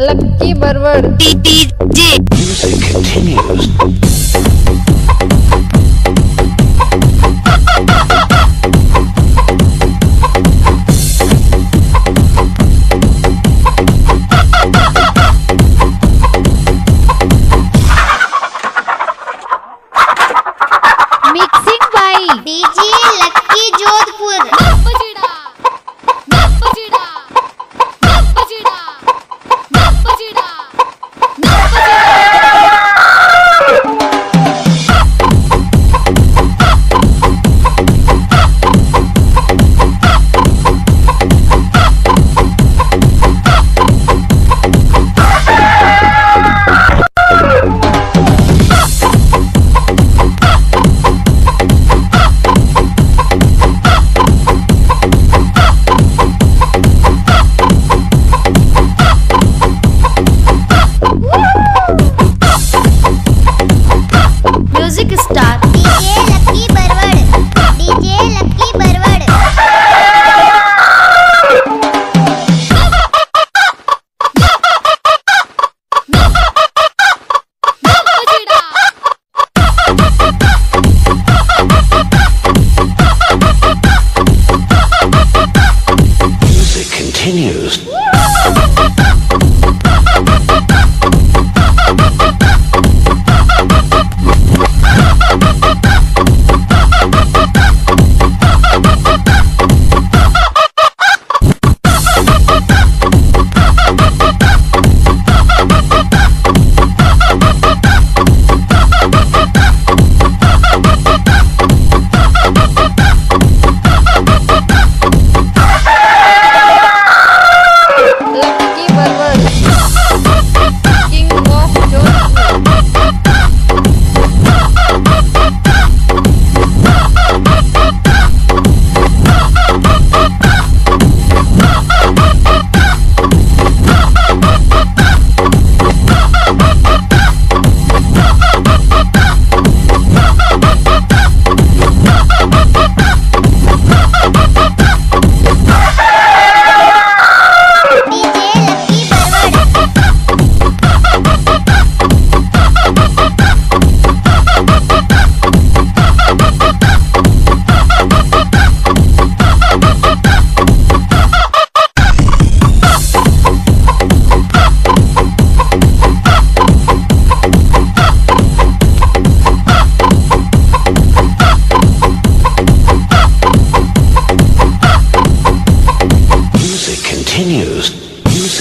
Lucky Barwad Music continues. Mixing by DJ Lucky Jodhpur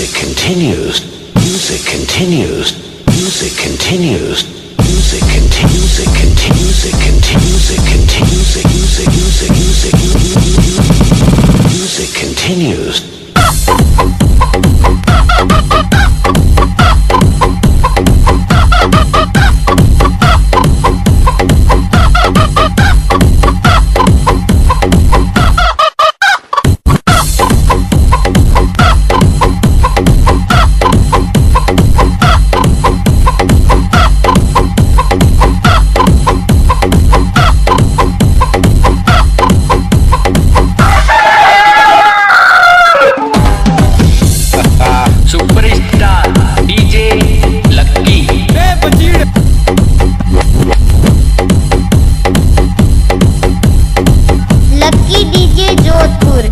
Music continues. Music continues. Music continues. Music continues. Music continues. Music continues. होगी लक्की DJ Jodhpur.